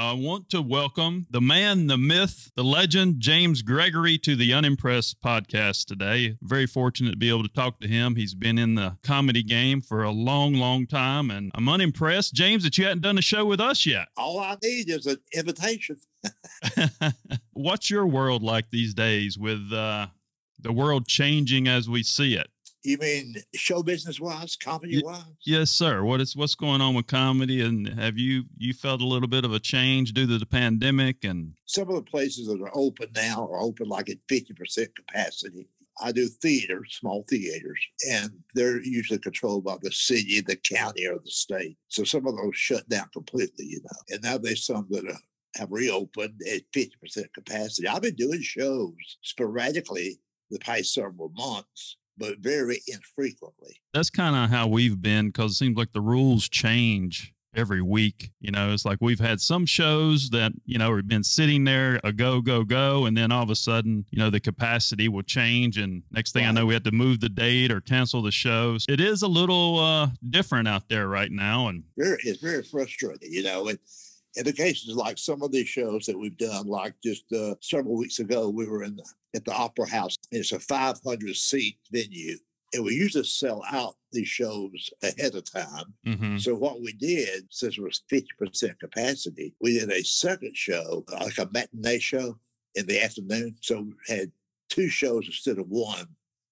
I want to welcome the man, the myth, the legend, James Gregory, to the Unimpressed podcast today. Very fortunate to be able to talk to him. He's been in the comedy game for a long, long time, and I'm unimpressed, James, that you hadn't done a show with us yet. All I need is an invitation. What's your world like these days with uh, the world changing as we see it? You mean show business wise, comedy wise? Yes, sir. What is what's going on with comedy? And have you you felt a little bit of a change due to the pandemic? And some of the places that are open now are open like at fifty percent capacity. I do theater, small theaters, and they're usually controlled by the city, the county, or the state. So some of those shut down completely, you know. And now there's some that are, have reopened at 50% capacity. I've been doing shows sporadically the past several months but very infrequently. That's kind of how we've been because it seems like the rules change every week. You know, it's like we've had some shows that, you know, have been sitting there a go, go, go. And then all of a sudden, you know, the capacity will change. And next thing. I know, we have to move the date or cancel the shows. It is a little uh, different out there right now. And very, it's very frustrating, you know. And, in the cases like some of these shows that we've done, like just uh, several weeks ago, we were in the, at the Opera House. It's a 500 seat venue. And we usually sell out these shows ahead of time. Mm-hmm. So what we did, since it was 50% capacity, we did a second show, like a matinee show in the afternoon. So we had two shows instead of one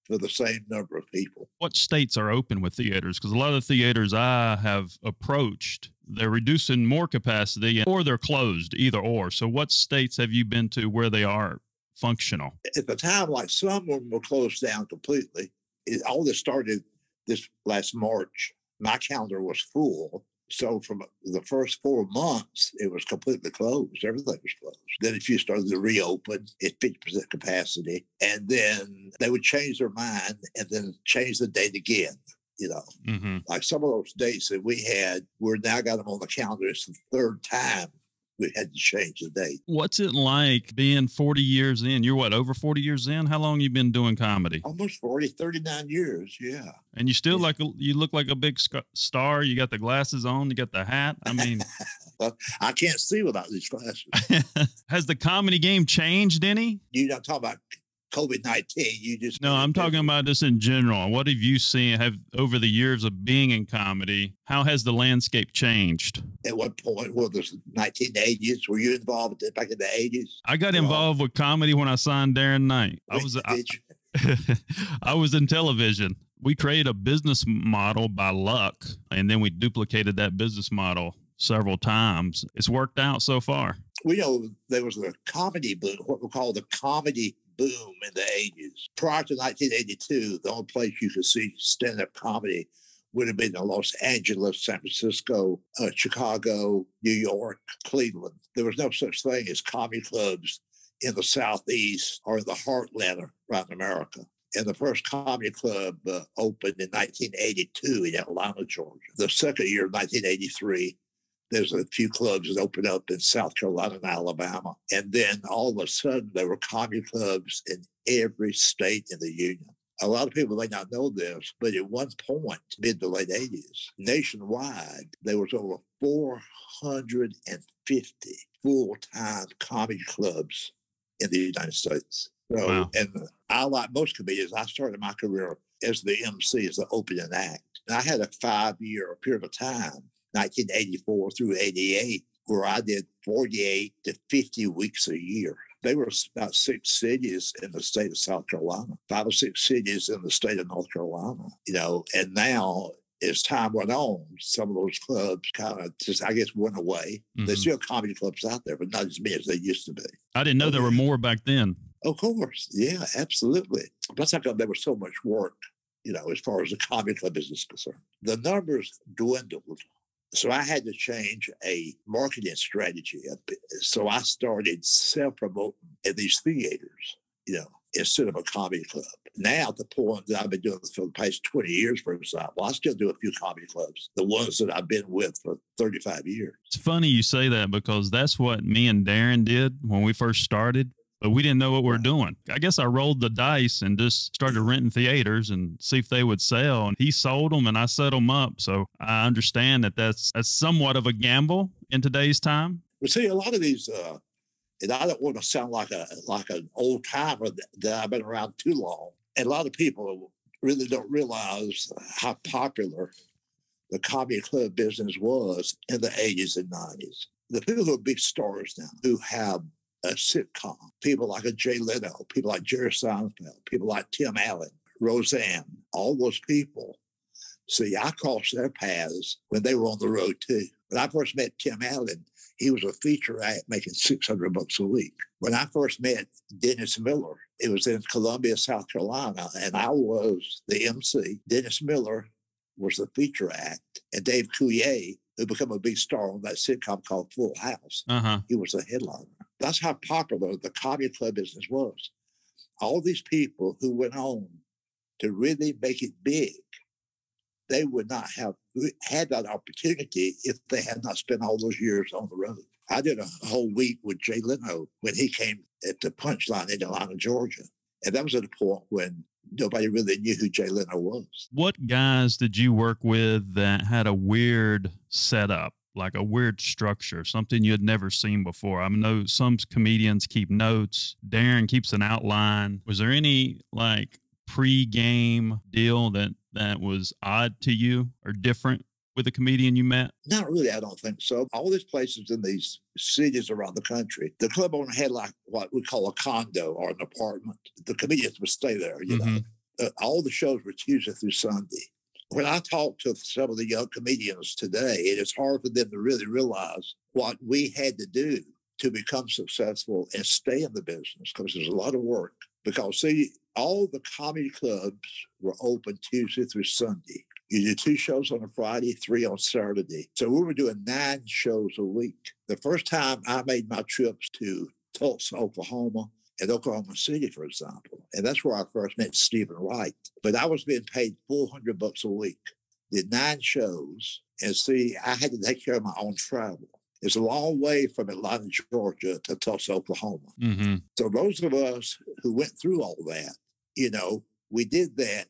for the same number of people. What states are open with theaters? Because a lot of the theaters I have approached, they're reducing more capacity or they're closed, either or. So, what states have you been to where they are functional? At the time, like some of them were closed down completely. It, all this started this last March. My calendar was full. So from the first four months, it was completely closed. Everything was closed. Then a few started to reopen at 50% capacity. And then they would change their mind and then change the date again. You know, mm-hmm. like some of those dates that we had, we're now got them on the calendar. It's the third time we had to change the date. What's it like being 40 years in? You're what, over 40 years in? How long you been doing comedy? Almost 40, 39 years. Yeah. And you still yeah. like, a, you look like a big star. You got the glasses on, you got the hat. I mean, well, I can't see without these glasses. Has the comedy game changed any? You're not talking about COVID nineteen. You just no. I'm talking about this in general. What have you seen? Have over the years of being in comedy, how has the landscape changed? At what point? Well, the 1980s. Were you involved back in the 80s? I got involved with comedy when I signed Darren Knight. I was. I, I was in television. We created a business model by luck, and then we duplicated that business model several times. It's worked out so far. We know there was a comedy boom, what we call the comedy boom in the 80s. Prior to 1982, the only place you could see stand up comedy would have been in Los Angeles, San Francisco, uh, Chicago, New York, Cleveland. There was no such thing as comedy clubs in the Southeast or in the heartland around America. And the first comedy club uh, opened in 1982 in Atlanta, Georgia. The second year, 1983, there's a few clubs that opened up in South Carolina and Alabama. And then all of a sudden, there were comedy clubs in every state in the union. A lot of people may not know this, but at one point, mid to late 80s, nationwide, there was over 450 full-time comedy clubs in the United States. So, wow. and I, like most comedians, I started my career as the MC, as the opening act. And I had a five-year period of time 1984 through 88, where I did 48 to 50 weeks a year. They were about six cities in the state of South Carolina, five or six cities in the state of North Carolina, you know, and now as time went on, some of those clubs kind of just, I guess, went away. Mm-hmm. There's still comedy clubs out there, but not as many as they used to be. I didn't know there were more back then. Of course. Yeah, absolutely. Plus, I thought there was so much work, you know, as far as the comedy club business is concerned. The numbers dwindled so I had to change a marketing strategy. So I started self promoting at these theaters, you know, instead of a comedy club. Now, the point that I've been doing for the past 20 years, for example, I still do a few comedy clubs, the ones that I've been with for 35 years. It's funny you say that because that's what me and Darren did when we first started but we didn't know what we are doing. I guess I rolled the dice and just started renting theaters and see if they would sell. And he sold them and I set them up. So I understand that that's, that's somewhat of a gamble in today's time. But see, a lot of these, uh, and I don't want to sound like a like an old timer that, that I've been around too long. And a lot of people really don't realize how popular the comedy club business was in the 80s and 90s. The people who are big stars now, who have a sitcom, people like a Jay Leno, people like Jerry Seinfeld, people like Tim Allen, Roseanne, all those people. See, I crossed their paths when they were on the road too. When I first met Tim Allen, he was a feature act making 600 bucks a week. When I first met Dennis Miller, it was in Columbia, South Carolina, and I was the MC. Dennis Miller was the feature act, and Dave Coulier, who became a big star on that sitcom called Full House, Uh-huh. he was the headliner. That's how popular the comedy club business was. All these people who went on to really make it big, they would not have had that opportunity if they had not spent all those years on the road. I did a whole week with Jay Leno when he came at the punchline in Atlanta, Georgia. And that was at a point when nobody really knew who Jay Leno was. What guys did you work with that had a weird setup, like a weird structure, something you had never seen before? I know some comedians keep notes. Darren keeps an outline. Was there any like pre-game deal that that was odd to you or different with a comedian you met? Not really, I don't think so. All these places in these cities around the country, the club owner had like what we call a condo or an apartment. The comedians would stay there, you know. Mhm. Uh, all the shows were Tuesday through Sunday. When I talk to some of the young comedians today, it is hard for them to really realize what we had to do to become successful and stay in the business because there's a lot of work. Because, see, all the comedy clubs were open Tuesday through Sunday. You did two shows on a Friday, three on Saturday. So we were doing nine shows a week. The first time I made my trips to Tulsa, Oklahoma, and Oklahoma City, for example, and that's where I first met Steven Wright. But I was being paid 400 bucks a week, did nine shows, and see, I had to take care of my own travel. It's a long way from Atlanta, Georgia to Tulsa, Oklahoma. Mm-hmm. So those of us who went through all that, you know, we did that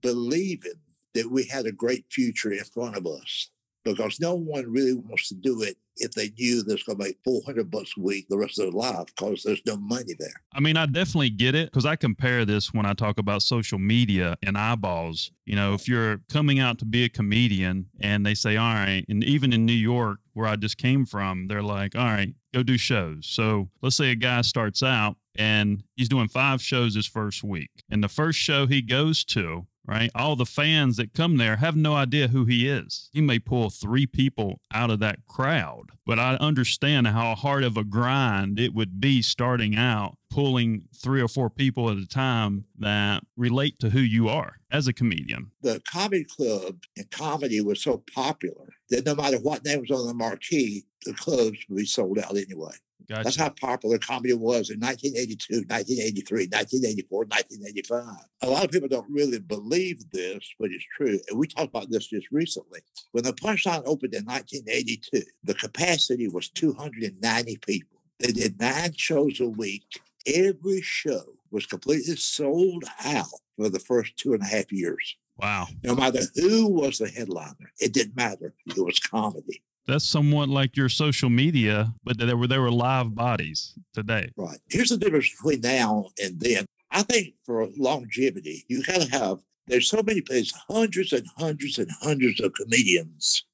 believing that we had a great future in front of us because no one really wants to do it if they knew they're going to make 400 bucks a week the rest of their life because there's no money there. I mean, I definitely get it because I compare this when I talk about social media and eyeballs. You know, if you're coming out to be a comedian and they say, all right, and even in New York, where I just came from, they're like, all right, go do shows. So let's say a guy starts out and he's doing five shows his first week. And the first show he goes to, right? All the fans that come there have no idea who he is. He may pull three people out of that crowd, but I understand how hard of a grind it would be starting out pulling three or four people at a time that relate to who you are as a comedian. The comedy club and comedy was so popular that no matter what name was on the marquee, the clubs would be sold out anyway. Gotcha. That's how popular comedy was in 1982, 1983, 1984, 1985. A lot of people don't really believe this, but it's true. And we talked about this just recently. When the Punchline opened in 1982, the capacity was 290 people. They did nine shows a week. Every show was completely sold out for the first two and a half years. wow. No matter who was the headliner, it didn't matter. It was comedy. That's somewhat like your social media, but there were there were live bodies today. Right. Here's the difference between now and then. I think for longevity, you got to have, there's so many, there's hundreds and hundreds and hundreds of comedians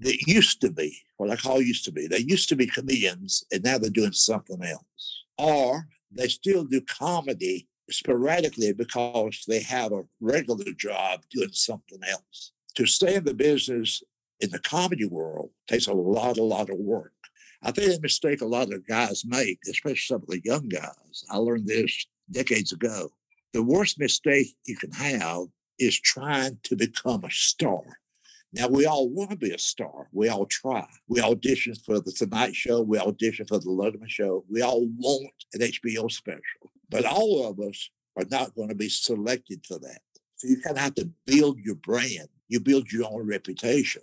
that used to be what I call used to be. They used to be comedians and now they're doing something else. Or they still do comedy sporadically because they have a regular job doing something else. To stay in the business in the comedy world takes a lot, a lot of work. I think the mistake a lot of guys make, especially some of the young guys, I learned this decades ago. The worst mistake you can have is trying to become a star. Now, we all want to be a star. We all try. We audition for the Tonight Show. We audition for the Letterman Show. We all want an HBO special. But all of us are not going to be selected for that. So you kind of have to build your brand. You build your own reputation.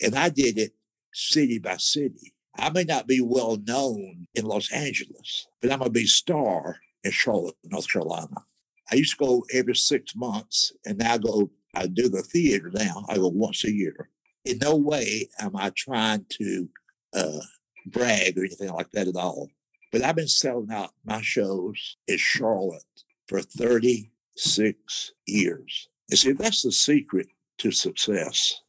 And I did it city by city. I may not be well known in Los Angeles, but I'm a big star in Charlotte, North Carolina. I used to go every six months, and now I go, I do the theater now. I go once a year. In no way am I trying to uh, brag or anything like that at all. But I've been selling out my shows in Charlotte for 36 years. And see, that's the secret to success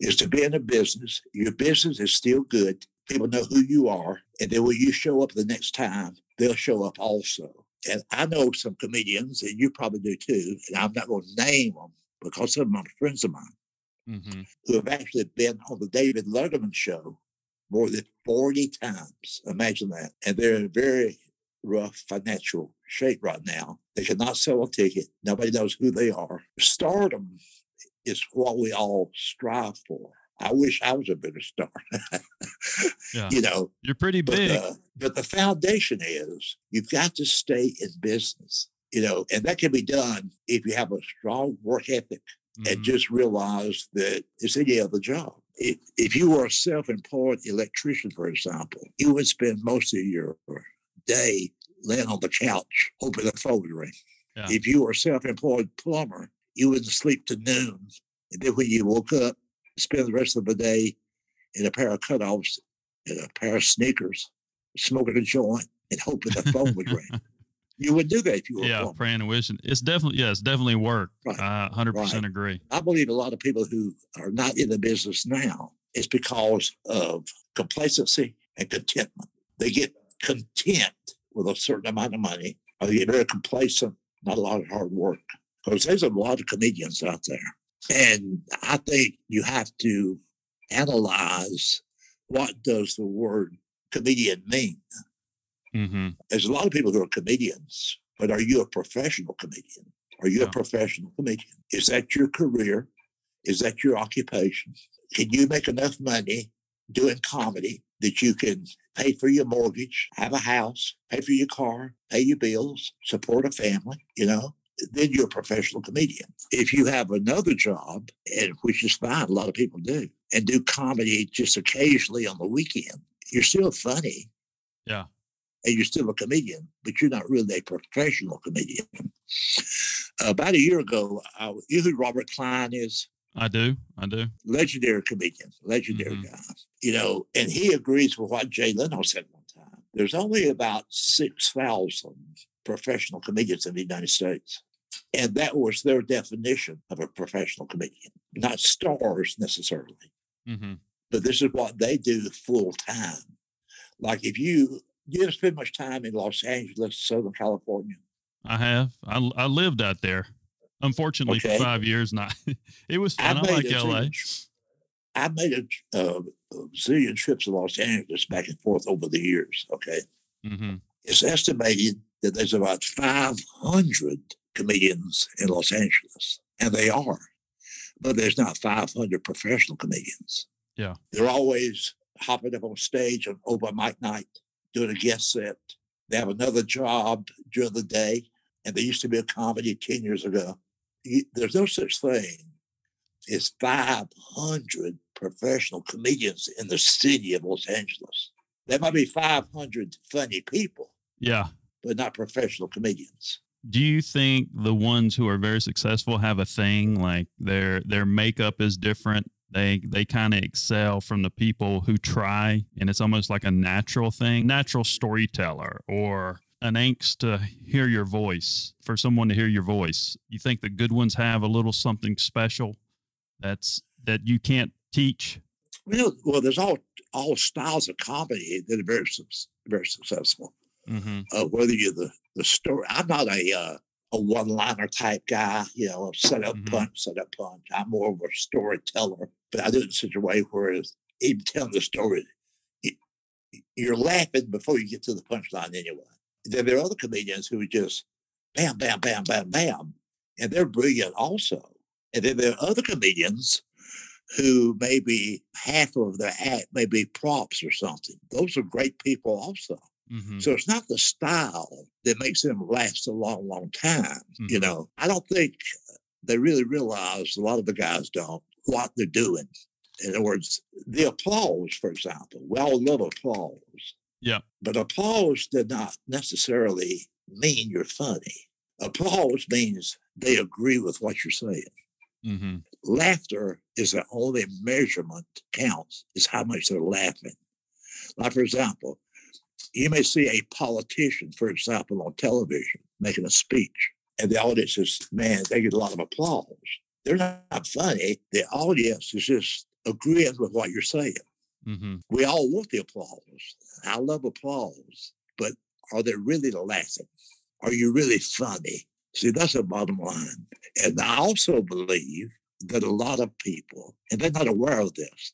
is to be in a business. Your business is still good. People know who you are. And then when you show up the next time, they'll show up also. And I know some comedians, and you probably do too, and I'm not going to name them because some of them are friends of mine mm-hmm. who have actually been on the David Letterman show more than 40 times. Imagine that. And they're in very rough financial shape right now. They cannot sell a ticket. Nobody knows who they are. Stardom is what we all strive for. I wish I was a bigger star. yeah. You know, you're pretty big. But, uh, but the foundation is you've got to stay in business, you know, and that can be done if you have a strong work ethic mm-hmm. and just realize that it's any other job. If, if you were a self employed electrician, for example, you would spend most of your day laying on the couch hoping the phone would ring. Yeah. If you were a self employed plumber, you wouldn't sleep to noon. And then when you woke up, spend the rest of the day in a pair of cutoffs and a pair of sneakers, smoking a joint and hoping the phone would ring. You would do that if you were yeah, praying and wishing. It's definitely yeah, it's definitely work. Right. I 100 right. percent agree. I believe a lot of people who are not in the business now is because of complacency and contentment. They get content with a certain amount of money, or they get very complacent, not a lot of hard work. Because there's a lot of comedians out there. And I think you have to analyze what does the word comedian mean? Mm-hmm. There's a lot of people who are comedians, but are you a professional comedian? Are you a professional comedian? Is that your career? Is that your occupation? Can you make enough money doing comedy that you can pay for your mortgage, have a house, pay for your car, pay your bills, support a family, you know? Then you're a professional comedian. If you have another job, and which is fine, a lot of people do, and do comedy just occasionally on the weekend, you're still funny. Yeah and you're still a comedian, but you're not really a professional comedian. About a year ago, uh, you know who Robert Klein is? I do. I do. Legendary comedians, legendary mm-hmm. guy. You know, and he agrees with what Jay Leno said one time. There's only about 6,000 professional comedians in the United States. And that was their definition of a professional comedian, not stars necessarily. Mm-hmm. But this is what they do full time. Like if you you ever spend much time in Los Angeles, Southern California? I have. I, I lived out there. Unfortunately, okay. for five years. Not. it was fun. I, I like LA. I made a, uh, a, zillion trips to Los Angeles back and forth over the years. Okay. Mm-hmm. It's estimated that there's about 500 comedians in Los Angeles, and they are, but there's not 500 professional comedians. Yeah. They're always hopping up on stage on open mic night doing a guest set. They have another job during the day, and there used to be a comedy 10 years ago. There's no such thing as 500 professional comedians in the city of Los Angeles. There might be 500 funny people. Yeah. But not professional comedians. Do you think the ones who are very successful have a thing like their their makeup is different they they kind of excel from the people who try, and it's almost like a natural thing, natural storyteller or an angst to hear your voice for someone to hear your voice. You think the good ones have a little something special that's that you can't teach. Well, well, there's all all styles of comedy that are very very successful. Mm-hmm. Uh, whether you're the the story, I'm not a uh, a one liner type guy, you know, set up mm-hmm. punch, set up punch. I'm more of a storyteller, but I do it in such a way where even telling the story, you're laughing before you get to the punchline anyway. Then there are other comedians who just bam, bam, bam, bam, bam, and they're brilliant also. And then there are other comedians who maybe half of their act may be props or something. Those are great people also. Mm-hmm. So it's not the style that makes them last a long, long time. Mm-hmm. You know, I don't think they really realize, a lot of the guys don't, what they're doing. In other words, the applause, for example, we all love applause. Yeah. But applause did not necessarily mean you're funny. Applause means they agree with what you're saying. Mm-hmm. Laughter is the only measurement counts is how much they're laughing. Like, for example, you may see a politician, for example, on television making a speech, and the audience is, man, they get a lot of applause. They're not funny. The audience is just agreeing with what you're saying. Mm-hmm. We all want the applause. I love applause, but are they really laughing? Are you really funny? See, that's the bottom line. And I also believe that a lot of people, and they're not aware of this,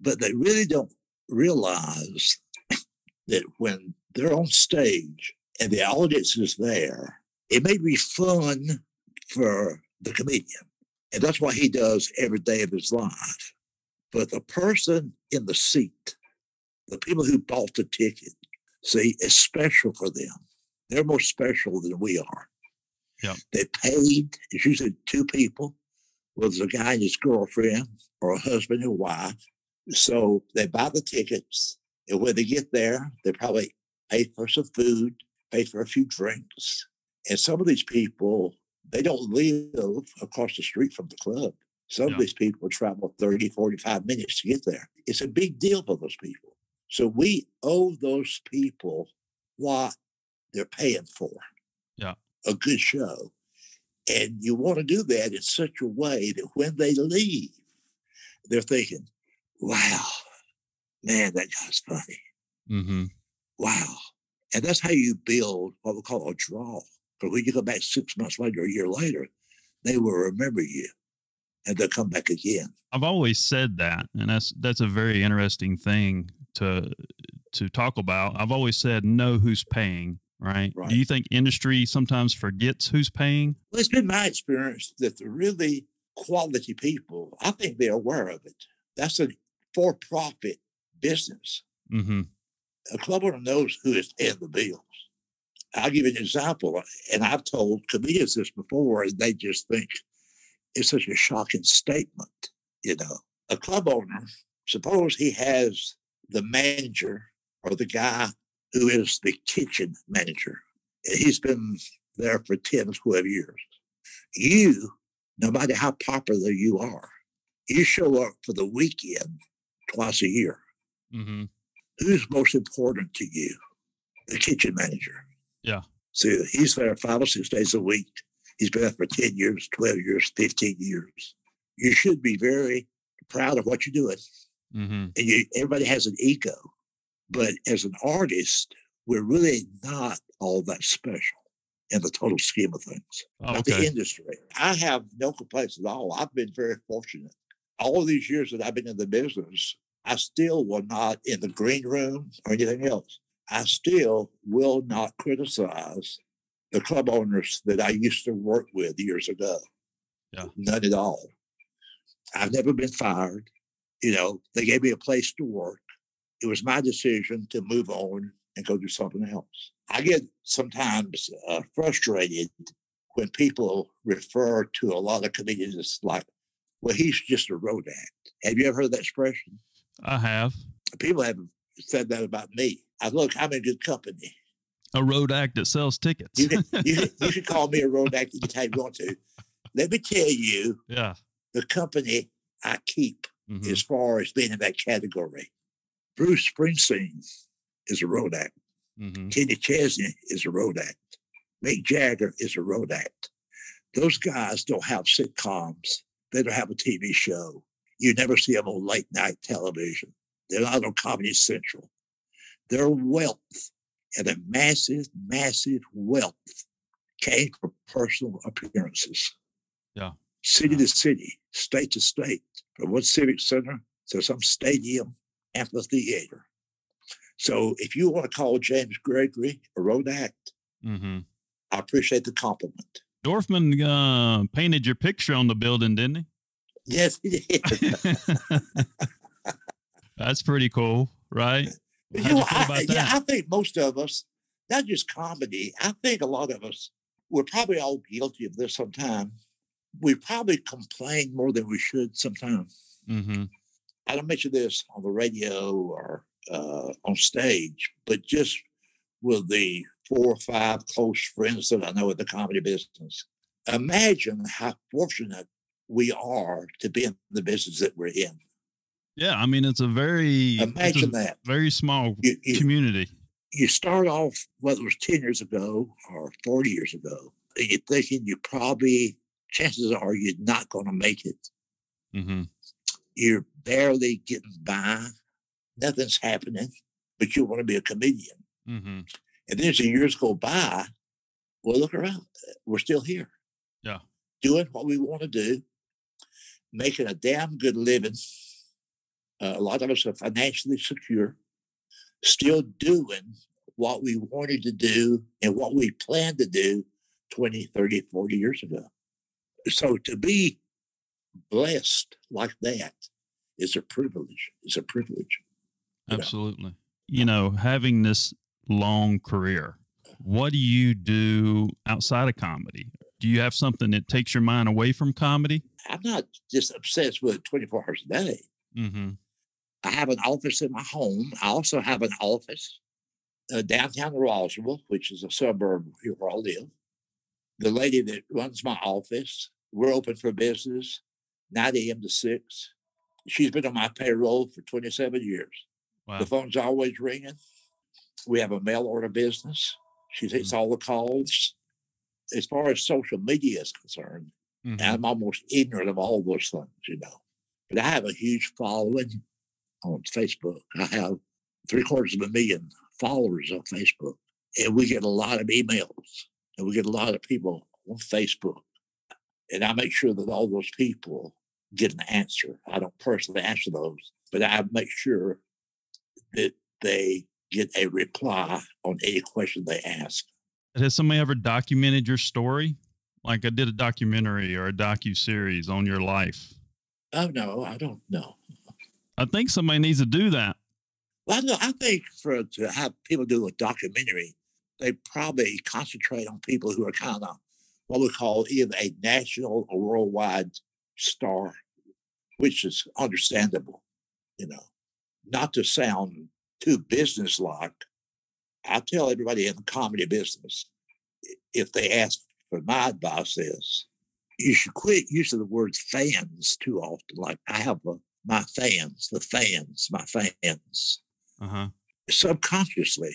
but they really don't realize that when they're on stage and the audience is there, it may be fun for the comedian. And that's what he does every day of his life. But the person in the seat, the people who bought the ticket, see, is special for them. They're more special than we are. Yep. They paid, it's usually two people, whether it's a guy and his girlfriend or a husband and wife. So they buy the tickets. And when they get there, they probably pay for some food, pay for a few drinks. And some of these people, they don't live across the street from the club. Some yeah. of these people travel 30, 45 minutes to get there. It's a big deal for those people. So we owe those people what they're paying for. Yeah. A good show. And you want to do that in such a way that when they leave, they're thinking, wow, man, that guy's funny. Mm-hmm. Wow. And that's how you build what we call a draw. Because when you come back six months later, a year later, they will remember you and they'll come back again. I've always said that, and that's that's a very interesting thing to to talk about. I've always said know who's paying, right? right? Do you think industry sometimes forgets who's paying? Well, it's been my experience that the really quality people, I think they're aware of it. That's a for-profit business. Mm-hmm. A club owner knows who is paying the bills. I'll give you an example, and I've told comedians this before, and they just think it's such a shocking statement. You know, a club owner, suppose he has the manager or the guy who is the kitchen manager. He's been there for 10 or 12 years. You, no matter how popular you are, you show up for the weekend twice a year. Mm-hmm. Who's most important to you? The kitchen manager. Yeah. So he's there five or six days a week. He's been for 10 years, 12 years, 15 years. You should be very proud of what you're doing. Mm-hmm. And you, everybody has an ego. But as an artist, we're really not all that special in the total scheme of things. Oh, okay. the industry. I have no complaints at all. I've been very fortunate. All these years that I've been in the business, I still will not in the green room or anything else. I still will not criticize the club owners that I used to work with years ago. Yeah. None at all. I've never been fired. You know, they gave me a place to work. It was my decision to move on and go do something else. I get sometimes uh, frustrated when people refer to a lot of comedians like, well, he's just a road act. Have you ever heard that expression? I have. People have said that about me. I look, I'm in good company. A road act that sells tickets. you, can, you, you can call me a road act anytime you want to. Let me tell you, yeah, the company I keep mm-hmm. as far as being in that category. Bruce Springsteen is a road act. Mm-hmm. Kenny Chesney is a road act. Mick Jagger is a road act. Those guys don't have sitcoms. They don't have a TV show. You never see them on late night television. They're not on Comedy Central. Their wealth and a massive, massive wealth came from personal appearances. Yeah. City yeah. to city, state to state, from one civic center to some stadium, amphitheater. So if you want to call James Gregory a road act, mm-hmm. I appreciate the compliment. Dorfman uh, painted your picture on the building, didn't he? Yes, he did. That's pretty cool, right? You know, I, yeah, I think most of us, not just comedy, I think a lot of us, we're probably all guilty of this sometime. We probably complain more than we should sometimes. Mm-hmm. I don't mention this on the radio or uh, on stage, but just with the four or five close friends that I know in the comedy business. Imagine how fortunate we are to be in the business that we're in. Yeah, I mean it's a very Imagine a that. very small You, you, community. you start off, whether it was 10 years ago or 40 years ago, and you're thinking you probably, chances are you're not going to make it. hmm You're barely getting by. Nothing's happening, but you want to be a comedian. hmm And then as the years go by, well, look around. We're still here. Yeah. Doing what we want to do, making a damn good living. Uh, a lot of us are financially secure, still doing what we wanted to do and what we planned to do 20, 30, 40 years ago. So to be blessed like that is a privilege. It's a privilege. Absolutely. You know, having this long career, what do you do outside of comedy? Do you have something that takes your mind away from comedy? I'm not just obsessed with it 24 hours a day. Mm-hmm. I have an office in my home. I also have an office uh, downtown Roswell, which is a suburb where I live. The lady that runs my office, we're open for business 9 a.m. to 6. She's been on my payroll for 27 years. Wow. The phone's always ringing. We have a mail order business. She takes all the calls. As far as social media is concerned, Mhm. I'm almost ignorant of all those things, you know. But I have a huge following on Facebook. I have three quarters of a million followers on Facebook. And we get a lot of emails and we get a lot of people on Facebook. And I make sure that all those people get an answer. I don't personally answer those, but I make sure that they get a reply on any question they ask. Has somebody ever documented your story? Like I did a documentary or a docu series on your life. Oh no, I don't know. I think somebody needs to do that. Well, no, I think for to have people do a documentary, they probably concentrate on people who are kind of what we call either a national or worldwide star, which is understandable, you know. Not to sound too businesslike, I tell everybody in the comedy business, if they ask for my advice, is you should quit using the word fans too often. Like I have a, my fans, the fans, my fans Uh huh. subconsciously,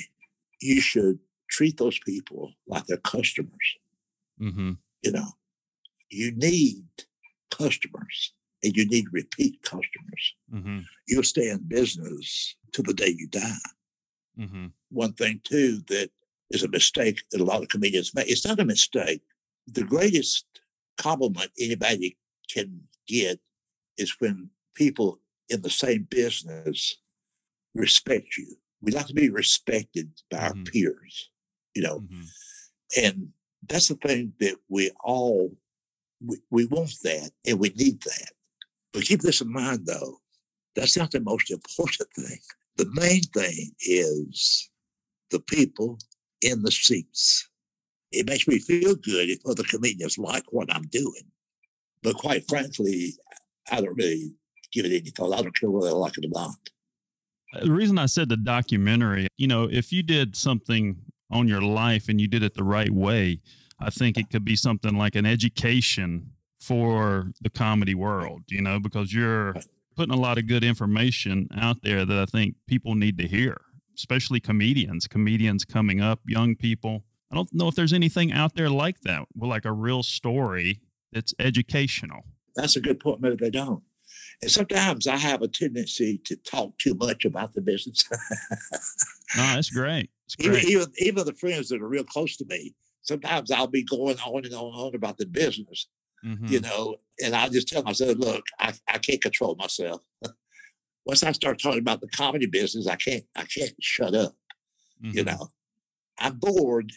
you should treat those people like they're customers. Mm-hmm. You know, you need customers and you need repeat customers. Mm-hmm. You'll stay in business till the day you die. Mm-hmm. One thing, too, that is a mistake that a lot of comedians make. It's not a mistake. The greatest compliment anybody can get is when people in the same business respect you. We like to be respected by our Mhm. peers, you know, Mm-hmm. and that's the thing that we all we, we want that and we need that. But keep this in mind though, that's not the most important thing. The main thing is the people in the seats. It makes me feel good if other comedians like what I'm doing. But quite frankly, I don't really give it any thought. I don't care whether they like it or not. The reason I said the documentary, you know, if you did something on your life and you did it the right way, I think it could be something like an education for the comedy world, you know, because you're putting a lot of good information out there that I think people need to hear, especially comedians, comedians coming up, young people. I don't know if there's anything out there like that, with like a real story that's educational. That's a good point. Maybe they don't. And sometimes I have a tendency to talk too much about the business. No, that's great. It's even, great. even even the friends that are real close to me, sometimes I'll be going on and on and on about the business, Mhm. you know, and I just tell myself, look, I, I can't control myself. Once I start talking about the comedy business, I can't I can't shut up. You Mhm. know, I'm bored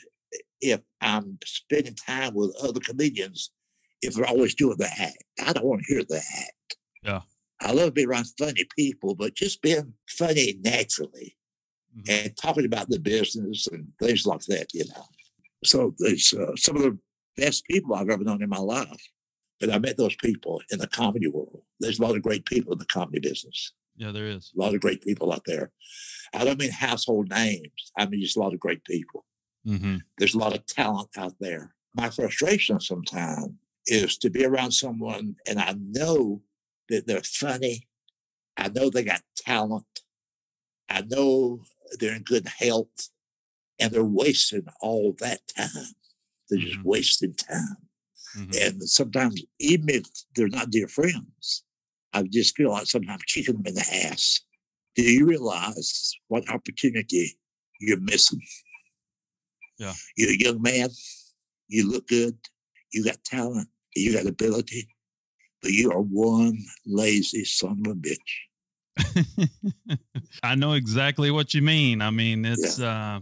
if I'm spending time with other comedians if they're always doing the act. I don't want to hear the act. Yeah. I love being around funny people, but just being funny naturally Mhm. and talking about the business and things like that, you know. So there's uh, some of the best people I've ever known in my life. But I met those people in the comedy world. There's a lot of great people in the comedy business. Yeah, there is. A lot of great people out there. I don't mean household names. I mean just a lot of great people. Mm-hmm. There's a lot of talent out there. My frustration sometimes is to be around someone and I know that they're funny I know they got talent. I know they're in good health and they're wasting all that time. They're just Mm-hmm. wasting time. Mhm. And sometimes, even if they're not dear friends, I just feel like sometimes kicking them in the ass. Do you realize what opportunity you're missing? Yeah. You're a young man, you look good, you got talent, you got ability, but you are one lazy son of a bitch. I know exactly what you mean. I mean, it's uh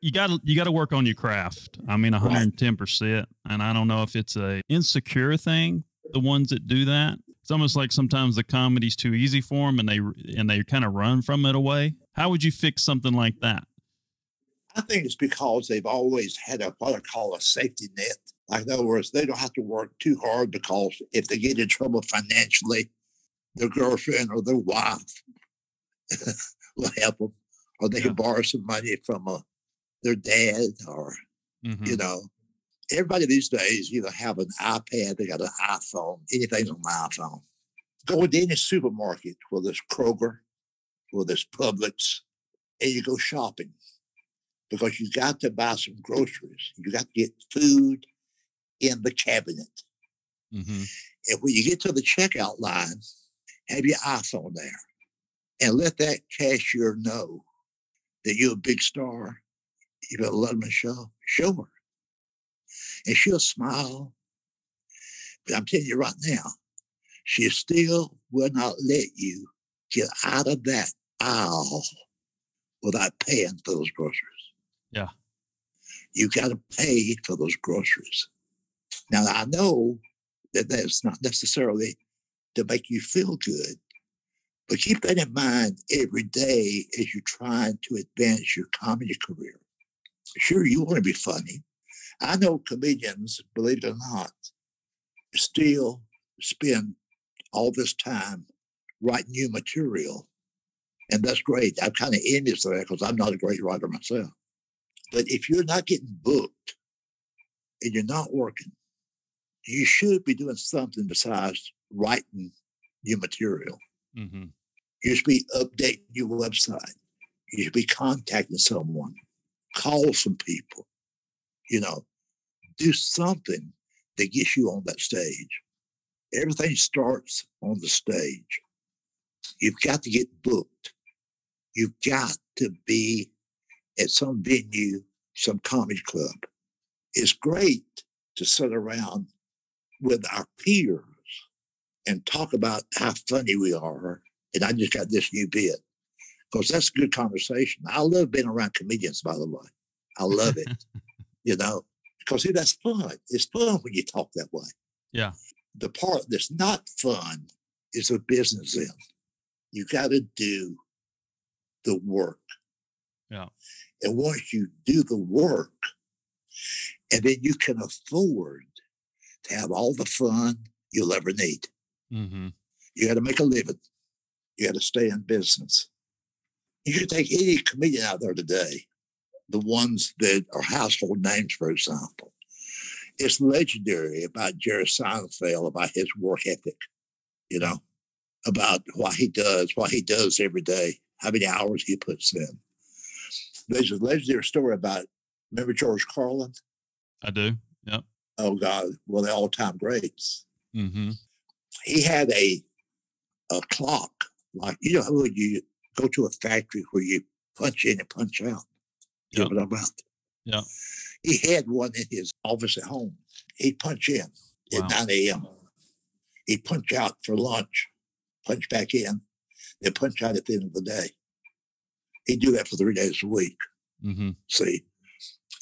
you got to you got to work on your craft. I mean, 110%. And I don't know if it's a insecure thing, the ones that do that. It's almost like sometimes the comedy's too easy for them and they and they kind of run from it away. How would you fix something like that? I think it's because they've always had a what I call a safety net. Like in other words, they don't have to work too hard because if they get in trouble financially, their girlfriend or their wife will help them, or they Yeah. can borrow some money from uh, their dad, or Mhm. you know, everybody these days either have an iPad, they got an iPhone, anything's on an iPhone. Go into any supermarket, whether it's Kroger, whether it's Publix, and you go shopping because you got to buy some groceries. You got to get food in the cabinet. Mhm. And when you get to the checkout line, have your iPhone there and let that cashier know that you're a big star. You better let them show, show her. And she'll smile. But I'm telling you right now, she still will not let you get out of that aisle without paying for those groceries. Yeah. You got to pay for those groceries. Now, I know that that's not necessarily to make you feel good, but keep that in mind every day as you're trying to advance your comedy career. Sure, you want to be funny. I know comedians, believe it or not, still spend all this time writing new material. And that's great. I'm kind of envious of that because I'm not a great writer myself. But if you're not getting booked and you're not working, you should be doing something besides writing new material. Mhm. You should be updating your website. You should be contacting someone, call some people, you know, do something that gets you on that stage. Everything starts on the stage. You've got to get booked. You've got to be at some venue, some comedy club. It's great to sit around with our peers and talk about how funny we are. And I just got this new bit because that's a good conversation. I love being around comedians, by the way. I love it, you know, because see, that's fun. It's fun when you talk that way. Yeah. The part that's not fun is the business end. You got to do the work. Yeah. And once you do the work, and then you can afford to have all the fun you'll ever need. Mhm. You got to make a living. You got to stay in business. You can take any comedian out there today, the ones that are household names, for example. It's legendary about Jerry Seinfeld, about his work ethic, you know, about what he does, what he does every day, how many hours he puts in. There's a legendary story about, remember George Carlin? I do. Yep. Oh, God, one of the all time greats. Mhm. he had a a clock like you know when you go to a factory where you punch in and punch out. You know what I'm about? Yeah. He had one in his office at home. He'd punch in Wow. at 9 a.m. He'd punch out for lunch, punch back in, then punch out at the end of the day. He'd do that for three days a week, Mhm. see?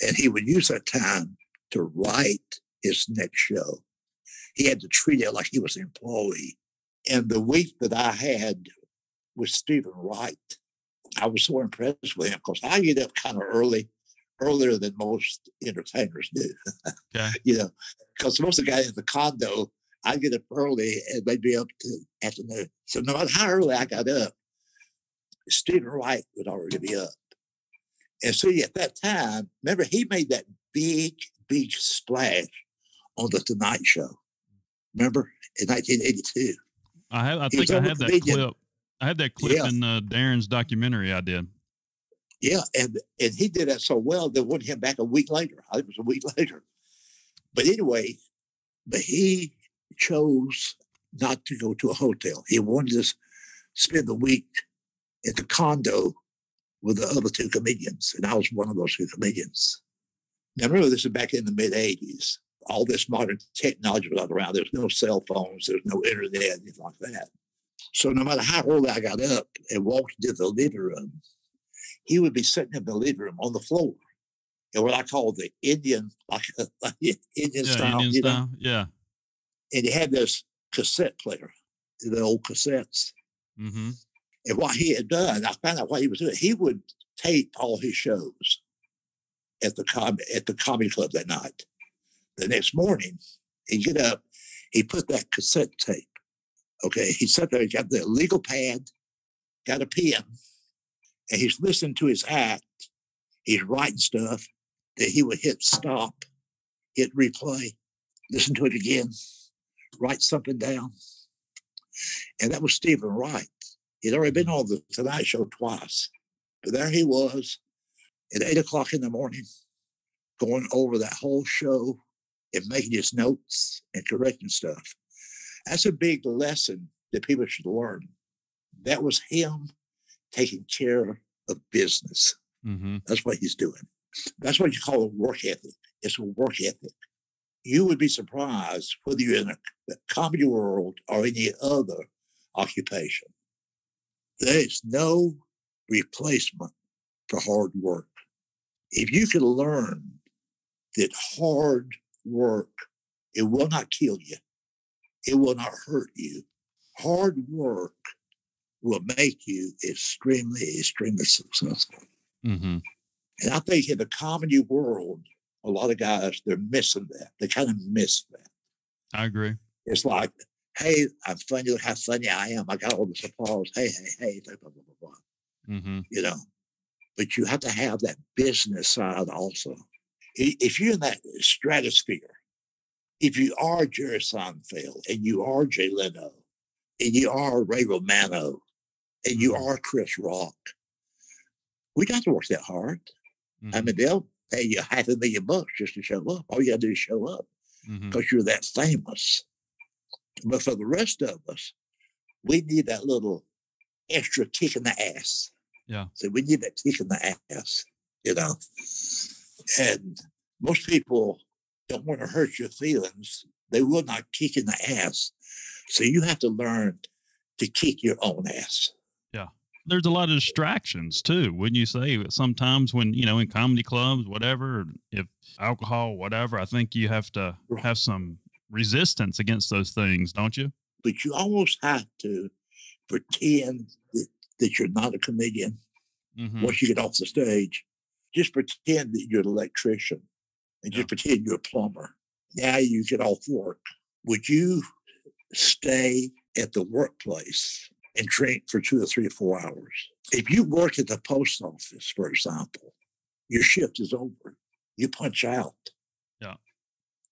And he would use that time to write his next show. He had to treat it like he was an employee. And the week that I had with Steven Wright, I was so impressed with him because I get up kind of early, earlier than most entertainers do. Okay. you know, because most of the guys in the condo, I get up early and they'd be up to afternoon. So no matter how early I got up, Steven Wright would already be up. And so at that time, remember he made that big, big splash on the Tonight Show. Remember in 1982? I have I think I have that clip. I had that clip yeah. in uh, Darren's documentary. I did. Yeah, and and he did that so well they wanted him back a week later. I think it was a week later. But anyway, but he chose not to go to a hotel. He wanted to spend the week at the condo with the other two comedians, and I was one of those two comedians. Now remember, this is back in the mid '80s. All this modern technology was around. There's no cell phones. There's no internet, anything like that. So no matter how early I got up and walked into the living room, he would be sitting in the living room on the floor in what I call the Indian, like, like Indian yeah, style. Indian style. Know? Yeah. And he had this cassette player, the old cassettes. Mm-hmm. And what he had done, I found out what he was doing. He would tape all his shows at the com- at the comedy club that night. The next morning, he'd get up, he put that cassette tape. Okay, he sat there, he got the legal pad, got a pen, and he's listening to his act. He's writing stuff that he would hit stop, hit replay, listen to it again, write something down. And that was Steven Wright. He'd already been on the Tonight Show twice. But there he was at eight o'clock in the morning, going over that whole show and making his notes and correcting stuff. That's a big lesson that people should learn. That was him taking care of business. Mm-hmm. That's what he's doing. That's what you call a work ethic. It's a work ethic. You would be surprised whether you're in a, the comedy world or any other occupation. There is no replacement for hard work. If you can learn that hard work, it will not kill you, it will not hurt you. Hard work will make you extremely, extremely successful. Mm-hmm. And I think in the comedy world, a lot of guys, they're missing that. They kind of miss that. I agree. It's like, hey, I'm funny. Look how funny I am. I got all this applause. Hey, hey, hey, blah, blah, blah, blah, blah. Mm-hmm. You know, but you have to have that business side also. If you're in that stratosphere, if you are Jerry Seinfeld and you are Jay Leno and you are Ray Romano and you mm-hmm. are Chris Rock, we got to work that hard. Mm-hmm. I mean, they'll pay you half a million bucks just to show up. All you got to do is show up because mm-hmm. you're that famous. But for the rest of us, we need that little extra kick in the ass. Yeah. So we need that kick in the ass, you know. And most people don't want to hurt your feelings. They will not kick in the ass. So you have to learn to kick your own ass. Yeah. There's a lot of distractions too, wouldn't you say? Sometimes when, you know, in comedy clubs, whatever, if alcohol, whatever, I think you have to right. have some resistance against those things, don't you? But you almost have to pretend that, that you're not a comedian mm-hmm. once you get off the stage. Just pretend that you're an electrician and just pretend you're a plumber. Now you get off work. Would you stay at the workplace and drink for two or three or four hours? If you work at the post office, for example, your shift is over. You punch out. Yeah.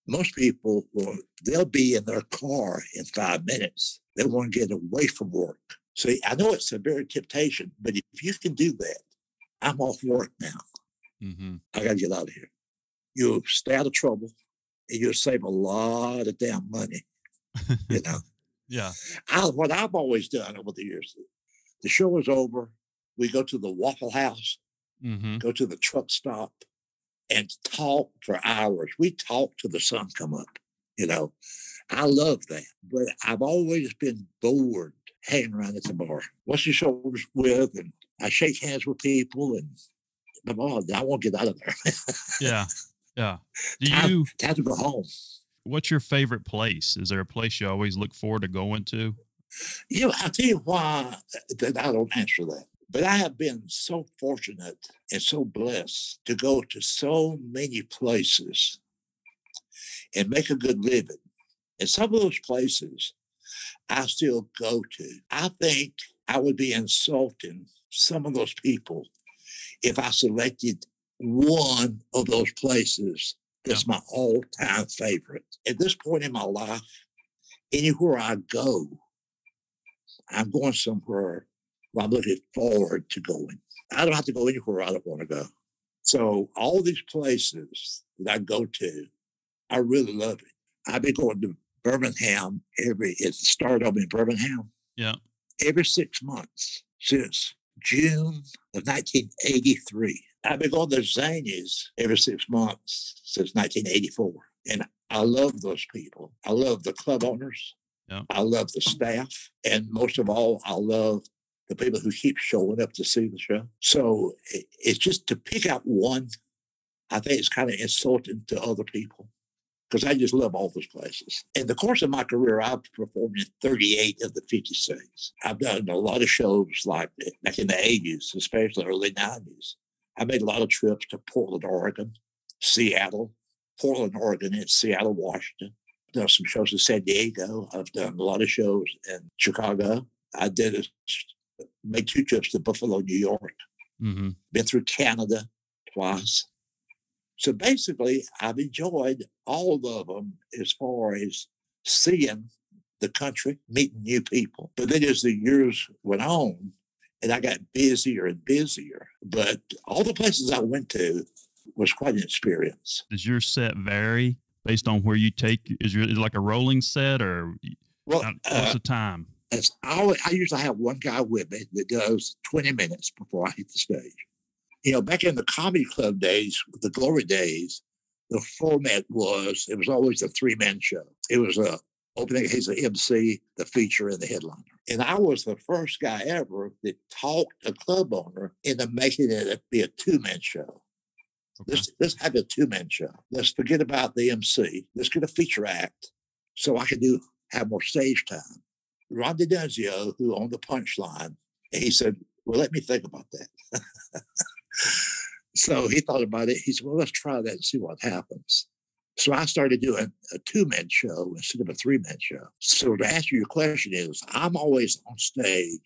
Most people will they'll be in their car in five minutes. They want to get away from work. See, I know it's a very temptation, but if you can do that, I'm off work now. Mm-hmm. I got to get out of here you'll stay out of trouble and you'll save a lot of damn money. You know? yeah. I, what I've always done over the years, the show is over. We go to the Waffle House, mm-hmm. go to the truck stop, and talk for hours. We talk till the sun come up. You know, I love that. But I've always been bored hanging around at the bar. What's your shoulders with? And I shake hands with people and oh, I won't get out of there. yeah. Yeah. Do time, you time to go home? What's your favorite place? Is there a place you always look forward to going to? You know, I'll tell you why uh, that I don't answer that. But I have been so fortunate and so blessed to go to so many places and make a good living. And some of those places I still go to. I think I would be insulting some of those people if I selected one of those places that's my all time favorite. At this point in my life, anywhere I go, I'm going somewhere Well, I'm looking forward to going. I don't have to go anywhere I don't want to go. So all these places that I go to, I really love it. I've been going to Birmingham every, it started up in Birmingham. Yeah. Every six months since June of 1983. I've been going to Zanies every six months since 1984. And I love those people. I love the club owners. Yeah. I love the staff. And most of all, I love the people who keep showing up to see the show. So it's just to pick out one, I think it's kind of insulting to other people because I just love all those places. In the course of my career, I've performed in 38 of the 50 states. I've done a lot of shows like that, back in the 80s, especially early 90s. I made a lot of trips to Portland, Oregon, Seattle, Portland, Oregon, and Seattle, Washington. I've done some shows in San Diego. I've done a lot of shows in Chicago. I did a, made two trips to Buffalo, New York. Mm-hmm. Been through Canada twice. So basically, I've enjoyed all of them as far as seeing the country, meeting new people. But then as the years went on, and I got busier and busier, but all the places I went to was quite an experience. Does your set vary based on where you take? Is your is like a rolling set or well, what's uh, the time? As I, I usually have one guy with me that does 20 minutes before I hit the stage you know, back in the comedy club days, the glory days, the format was it was always a three man show. It was a opening, he's the MC, the feature, and the headliner. And I was the first guy ever that talked a club owner into making it be a two man show. Okay. Let's, let's have a two man show. Let's forget about the MC. Let's get a feature act so I can do have more stage time. Ron DiNunzio, who owned the punchline, he said, Well, let me think about that. so he thought about it. He said, well, let's try that and see what happens. So I started doing a two man show instead of a three man show. So to answer your question is, I'm always on stage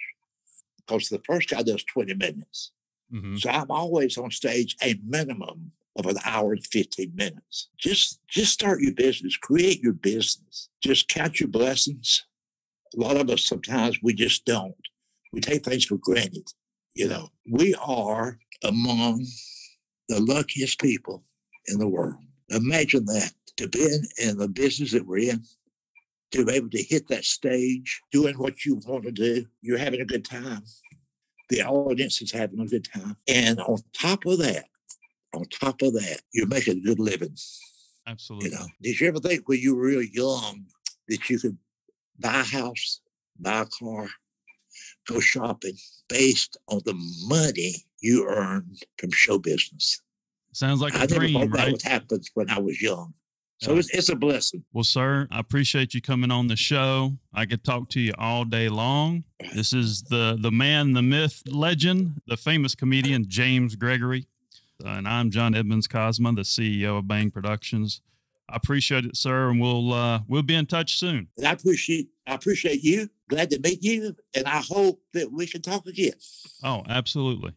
because the first guy does 20 minutes. Mm-hmm. So I'm always on stage a minimum of an hour and 15 minutes. Just just start your business, create your business. Just count your blessings. A lot of us sometimes we just don't. We take things for granted. You know, we are among the luckiest people in the world. Imagine that to be in, in the business that we're in, to be able to hit that stage, doing what you want to do. You're having a good time. The audience is having a good time. And on top of that, on top of that, you're making a good living. Absolutely. You know, did you ever think when you were real young that you could buy a house, buy a car, go shopping based on the money you earned from show business. Sounds like a I dream, never thought right? that would happen when I was young. So it's, it's a blessing. Well, sir, I appreciate you coming on the show. I could talk to you all day long. This is the the man, the myth, legend, the famous comedian James Gregory, uh, and I'm John Edmonds Kozma, the CEO of Bang Productions. I appreciate it, sir, and we'll uh, we'll be in touch soon. And I appreciate I appreciate you. Glad to meet you, and I hope that we can talk again. Oh, absolutely.